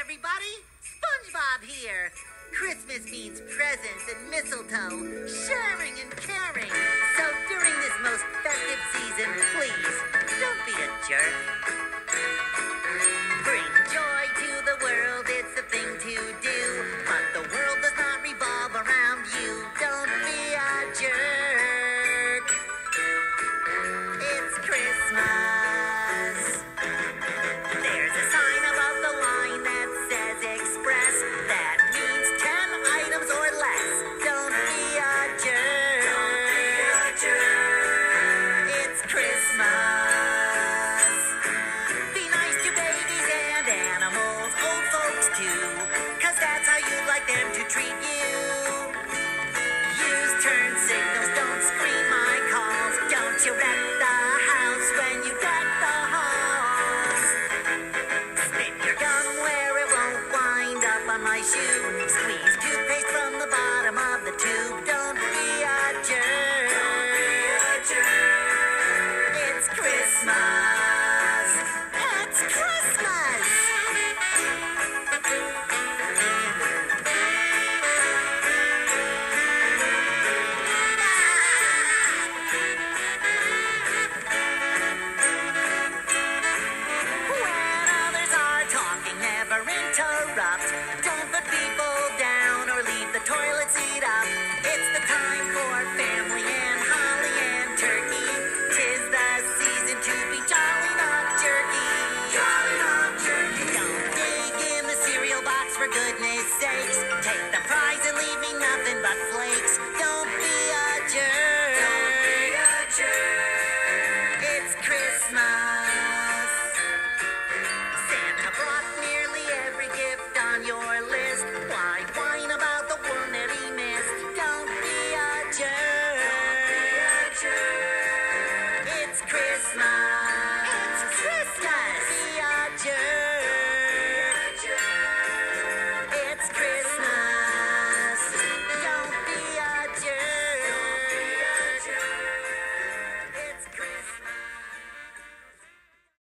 Everybody. SpongeBob here. Christmas means presents and mistletoe, sharing and caring. So them to treat you. Use turn signals, don't scream my calls. Don't you wreck the house when you get the halls. Spit your gum where it won't wind up on my shoe. Squeeze. Don't put people down or leave the toilet seat up. It's the time for family and holly and turkey. Tis the season to be jolly, not jerky. Jolly, not jerky. Don't dig in the cereal box for goodness sakes. Take the prize and leave me nothing but flakes. Don't be a jerk. Don't be a jerk. It's Christmas.